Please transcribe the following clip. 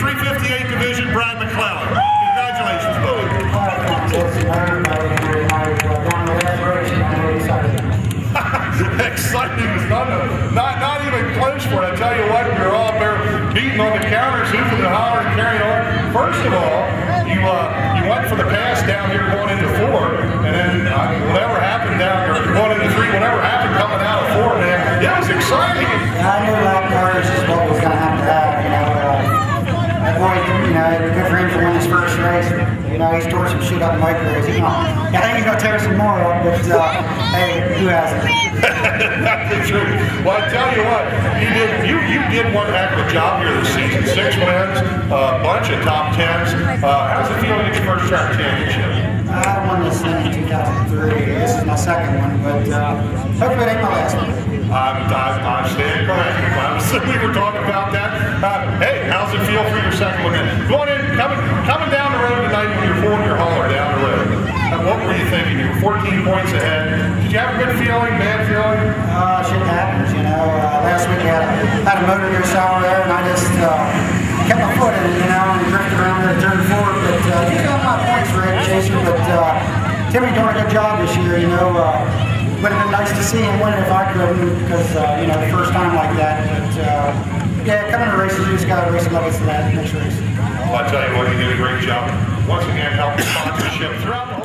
358 Division, Brad McClelland. Congratulations, Bowie. Exciting. It's not, not, not even close for it. I tell you what, you're all there beating on the counters, hooping and hollering, carrying on. First of all, you uh, you went for the pass down here going into four, and then uh, whatever happened down or going into three, whatever happened coming out of four, man, it was exciting. First race. You know, he's tore some shit up in Mike race. You know, I think he's going to tear some more up, but uh, hey, who hasn't? That's the truth. Well, I tell you what, you did you you did one heck of a job here this season. Six wins, a bunch of top tens. Uh, how's it feel to get your first track championship? I won this thing in 2003. This is my second one, but uh, hopefully it ain't my last one. I'm, I'm, I'm staying corrected. Obviously, we were talking about that. Uh, hey, how's it feel for your second one? Going in, coming, coming down the road tonight when you're pulling your hauler down the road. Uh, what were you thinking? You were 14 points ahead. Did you have a good feeling, bad feeling? Uh, shit happens, you know. Uh, last week I had a, had a motor go sour there, and I just uh, kept my foot in it, you know, and drifted around there turn four. But uh, you got my points for it, Jason. But uh, Timmy doing a good job this year, you know. Uh, would have been nice to see him win if I couldn't, because uh, you know, the first time like that. But uh, yeah, coming to races, you just got to race levels to that next race. Well, I tell you what, you did a great job. Once again, helping sponsorship throughout the